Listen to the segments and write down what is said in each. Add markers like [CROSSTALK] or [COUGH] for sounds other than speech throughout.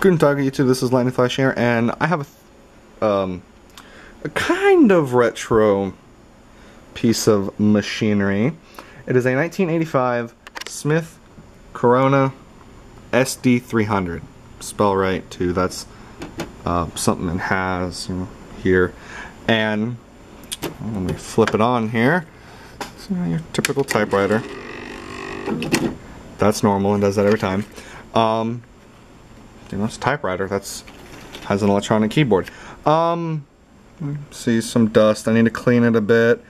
Guten Tag, YouTube. This is Lightning Flash here, and I have a, um, a kind of retro piece of machinery. It is a 1985 Smith Corona SD300. Spell right too. That's uh, something it has you know, here, and let me flip it on here. So, your typical typewriter. That's normal and does that every time. Um, you know, it's a typewriter. That's has an electronic keyboard. Um, see some dust. I need to clean it a bit.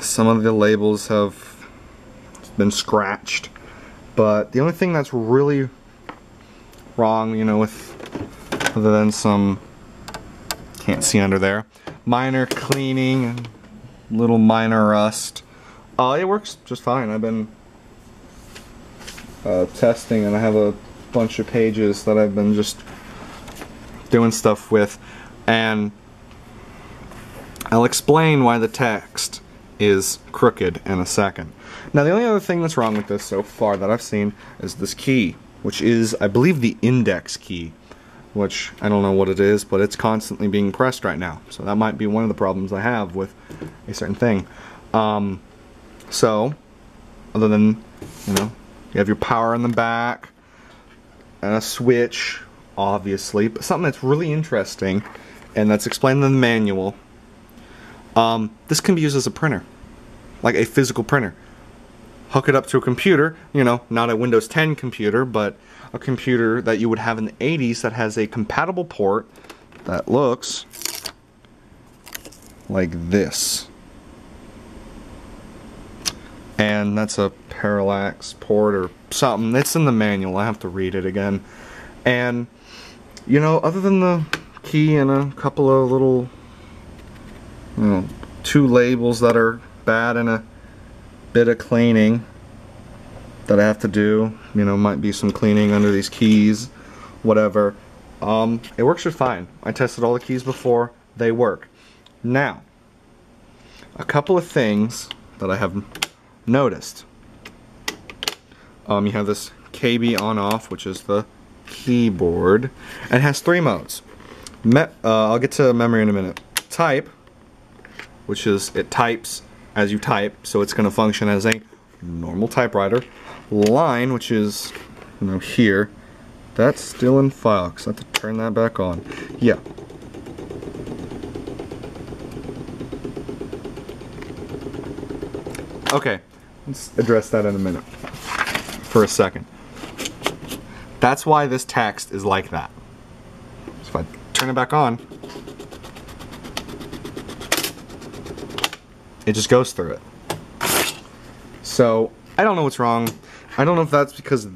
Some of the labels have been scratched, but the only thing that's really wrong, you know, with other than some can't see under there, minor cleaning, little minor rust. Uh, it works just fine. I've been uh, testing, and I have a bunch of pages that I've been just doing stuff with and I'll explain why the text is crooked in a second. Now the only other thing that's wrong with this so far that I've seen is this key, which is I believe the index key, which I don't know what it is, but it's constantly being pressed right now. So that might be one of the problems I have with a certain thing. Um, so, other than, you know, you have your power in the back, and a switch, obviously, but something that's really interesting, and that's explained in the manual. Um, this can be used as a printer, like a physical printer. Hook it up to a computer, you know, not a Windows 10 computer, but a computer that you would have in the 80s that has a compatible port that looks like this. And that's a parallax port or something. It's in the manual. I have to read it again. And, you know, other than the key and a couple of little, you know, two labels that are bad and a bit of cleaning that I have to do, you know, might be some cleaning under these keys, whatever. Um, it works just fine. I tested all the keys before. They work. Now, a couple of things that I have noticed. Um, you have this KB on off, which is the keyboard. And it has three modes. Me uh, I'll get to memory in a minute. Type, which is it types as you type, so it's going to function as a normal typewriter. Line, which is you know here. That's still in file, because I have to turn that back on. Yeah. Okay, address that in a minute for a second. That's why this text is like that. So if I turn it back on, it just goes through it. So, I don't know what's wrong. I don't know if that's because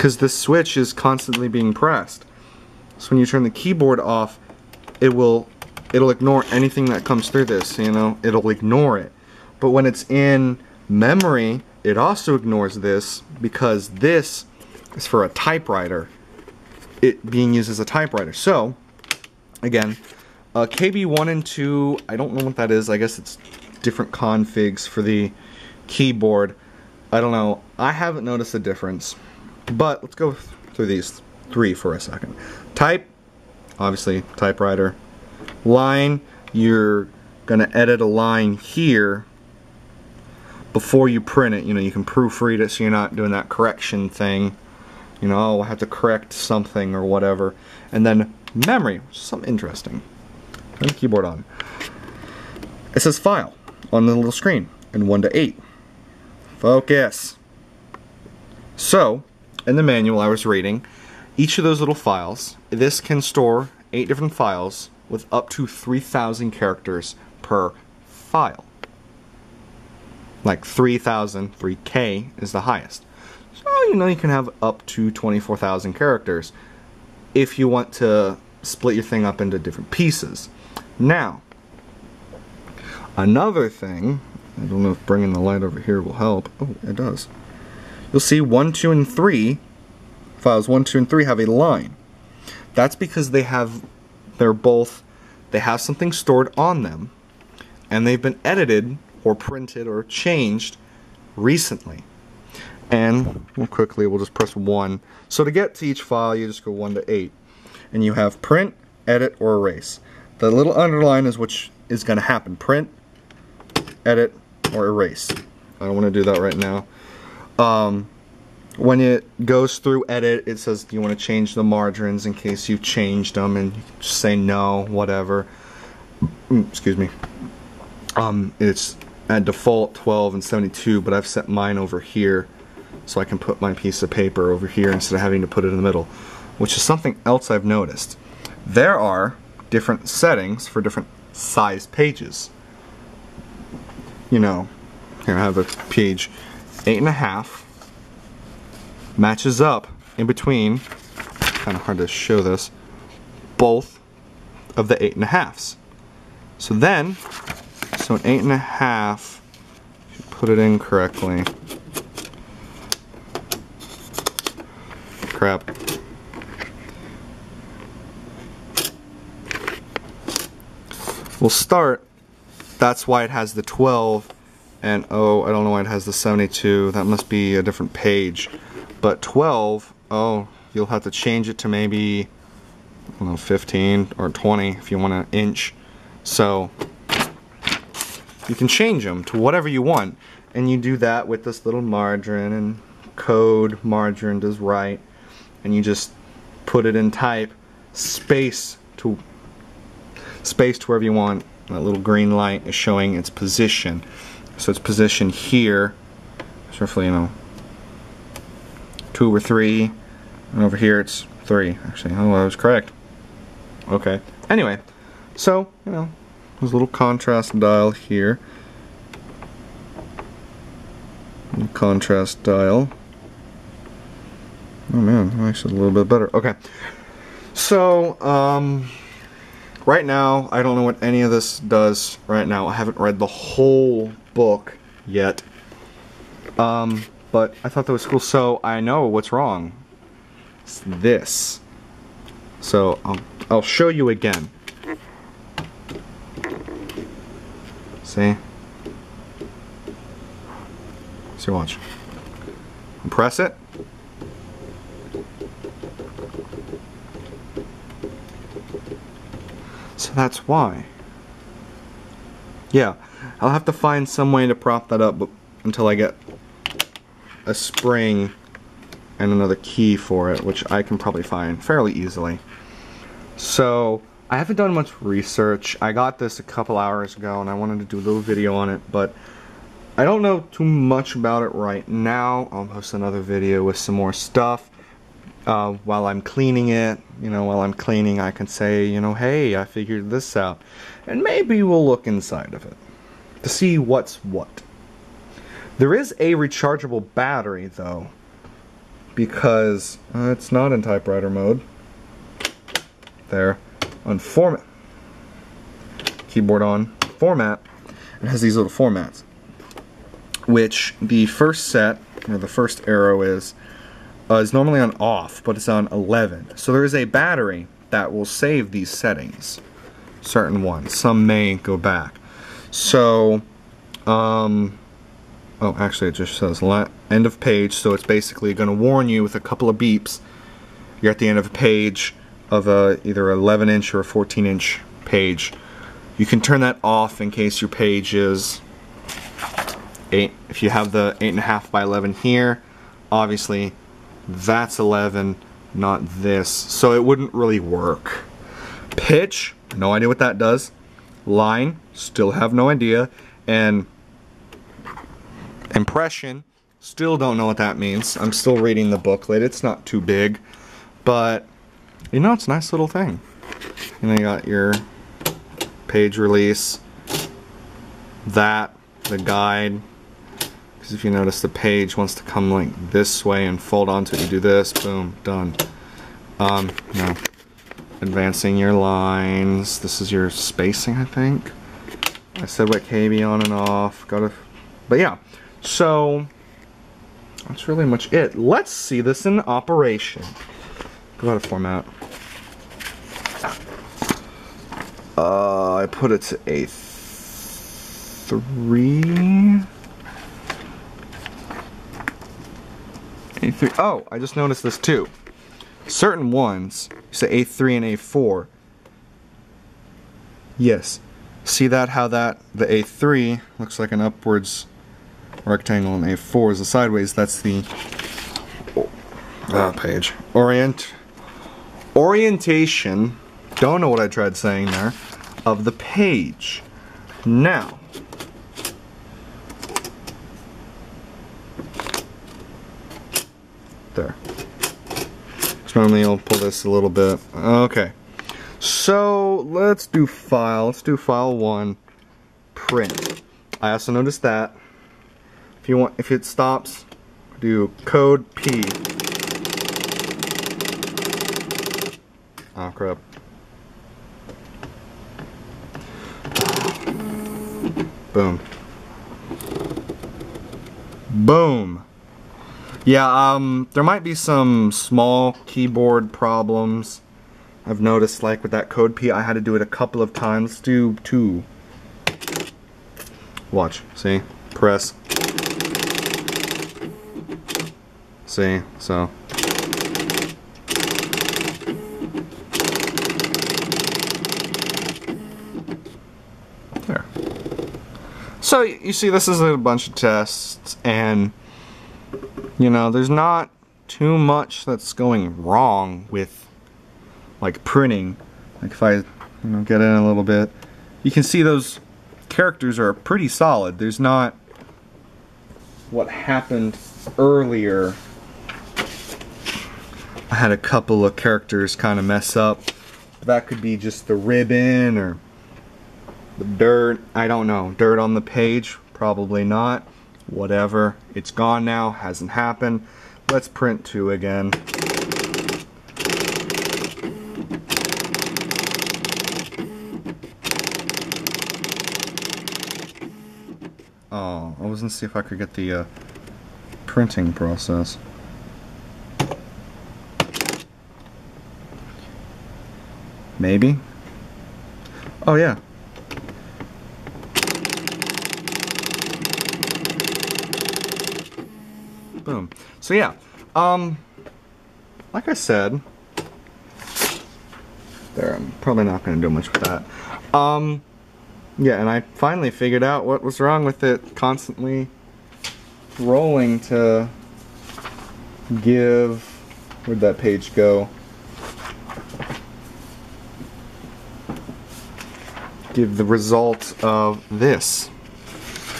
because this switch is constantly being pressed. So when you turn the keyboard off, it will it'll ignore anything that comes through this, you know, it'll ignore it. But when it's in memory, it also ignores this because this is for a typewriter. It being used as a typewriter. So, again, uh, KB1 and 2, I don't know what that is. I guess it's different configs for the keyboard. I don't know. I haven't noticed a difference. But let's go through these three for a second. Type, obviously typewriter. Line, you're going to edit a line here before you print it. You know, you can proofread it so you're not doing that correction thing. You know, oh, I have to correct something or whatever. And then memory, is something interesting. Turn the keyboard on. It says file on the little screen in 1 to 8. Focus. So, in the manual I was reading, each of those little files, this can store eight different files with up to 3,000 characters per file. Like 3,000, 3K is the highest. So, you know, you can have up to 24,000 characters if you want to split your thing up into different pieces. Now, another thing, I don't know if bringing the light over here will help. Oh, it does you'll see 1, 2, and 3, files 1, 2, and 3 have a line. That's because they have, they're both, they have something stored on them, and they've been edited or printed or changed recently. And we'll quickly, we'll just press 1. So to get to each file, you just go 1 to 8. And you have print, edit, or erase. The little underline is which is going to happen. Print, edit, or erase. I don't want to do that right now. Um, when it goes through edit, it says you want to change the margins in case you've changed them, and say no, whatever. Mm, excuse me. Um, it's at default 12 and 72, but I've set mine over here so I can put my piece of paper over here instead of having to put it in the middle, which is something else I've noticed. There are different settings for different size pages. You know, here I have a page eight and a half matches up in between kind of hard to show this both of the eight and a halves. So then so an eight and a half put it in correctly. Crap. We'll start that's why it has the 12 and oh I don't know why it has the 72 that must be a different page. But 12 oh you'll have to change it to maybe I know, 15 or 20 if you want an inch. So you can change them to whatever you want. And you do that with this little margin and code margin does right. And you just put it in type space to space to wherever you want. That little green light is showing its position so it's positioned here. So roughly, you know, two or three. And over here it's three. Actually, oh, I was correct. Okay. Anyway, so, you know, there's a little contrast dial here. Contrast dial. Oh man, makes it a little bit better. Okay. So, um, right now, I don't know what any of this does right now. I haven't read the whole book yet. Um, but I thought that was cool. So I know what's wrong. It's this. So I'll, I'll show you again. See? So watch. Press it. So that's why. Yeah, I'll have to find some way to prop that up until I get a spring and another key for it, which I can probably find fairly easily. So, I haven't done much research. I got this a couple hours ago and I wanted to do a little video on it, but I don't know too much about it right now. I'll post another video with some more stuff. Uh, while I'm cleaning it, you know, while I'm cleaning, I can say, you know, hey, I figured this out. And maybe we'll look inside of it to see what's what. There is a rechargeable battery, though, because uh, it's not in typewriter mode. There, on format. Keyboard on, format. It has these little formats, which the first set, or the first arrow is, uh, is normally on off, but it's on 11. So there is a battery that will save these settings. Certain ones. Some may go back. So, um, oh, actually it just says end of page, so it's basically going to warn you with a couple of beeps. You're at the end of a page of a, either 11 inch or a 14 inch page. You can turn that off in case your page is 8. If you have the 8.5 by 11 here, obviously that's 11, not this. So it wouldn't really work. Pitch, no idea what that does. Line, still have no idea. And impression, still don't know what that means. I'm still reading the booklet. It's not too big. But, you know, it's a nice little thing. And then you got your page release, that, the guide, because if you notice the page wants to come like this way and fold onto it, you do this, boom, done. Um, no advancing your lines. This is your spacing, I think. I said what KB on and off. Got a, but yeah. So that's really much it. Let's see this in operation. Go out of format. Uh, I put it to a three. A three. Oh, I just noticed this too. Certain ones, say A3 and A4. Yes. See that, how that, the A3 looks like an upwards rectangle and A4 is a sideways. That's the uh, page. Orient, orientation, don't know what I tried saying there, of the page. Now, there. So normally I'll pull this a little bit. Okay. So let's do file. Let's do file one. Print. I also noticed that if you want, if it stops, do code P. Oh crap. Boom. Boom. Yeah, um, there might be some small keyboard problems. I've noticed, like, with that code P, I had to do it a couple of times. Let's do two. Watch. See? Press. See? So. There. So, you see, this is a bunch of tests, and you know, there's not too much that's going wrong with like printing. Like if I you know, get in a little bit, you can see those characters are pretty solid. There's not what happened earlier. I had a couple of characters kind of mess up. That could be just the ribbon or the dirt. I don't know. Dirt on the page? Probably not whatever. It's gone now, hasn't happened. Let's print two again. Oh, I was gonna see if I could get the uh, printing process. Maybe? Oh yeah, Boom. So yeah, um, like I said, there, I'm probably not going to do much with that. Um, yeah, and I finally figured out what was wrong with it constantly rolling to give, where'd that page go? Give the result of this.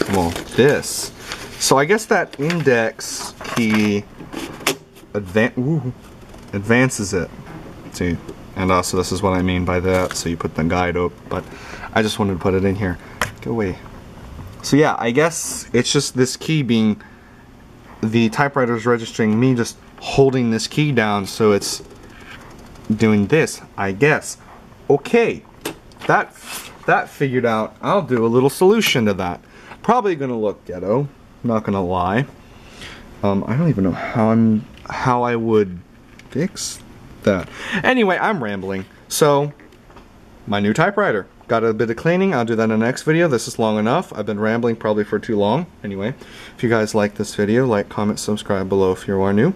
Well, this. So I guess that index key advan ooh, advances it. See, and also this is what I mean by that. So you put the guide up, but I just wanted to put it in here. Go away. So yeah, I guess it's just this key being the typewriter is registering me just holding this key down, so it's doing this. I guess. Okay, that that figured out. I'll do a little solution to that. Probably gonna look ghetto not gonna lie. Um, I don't even know how I'm how I would fix that. Anyway, I'm rambling. So, my new typewriter. Got a bit of cleaning. I'll do that in the next video. This is long enough. I've been rambling probably for too long. Anyway, if you guys like this video, like, comment, subscribe below if you are new.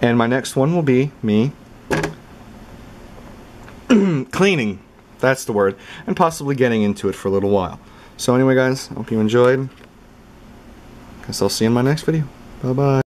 And my next one will be me [CLEARS THROAT] cleaning. That's the word. And possibly getting into it for a little while. So anyway guys, hope you enjoyed. Guess I'll see you in my next video. Bye bye.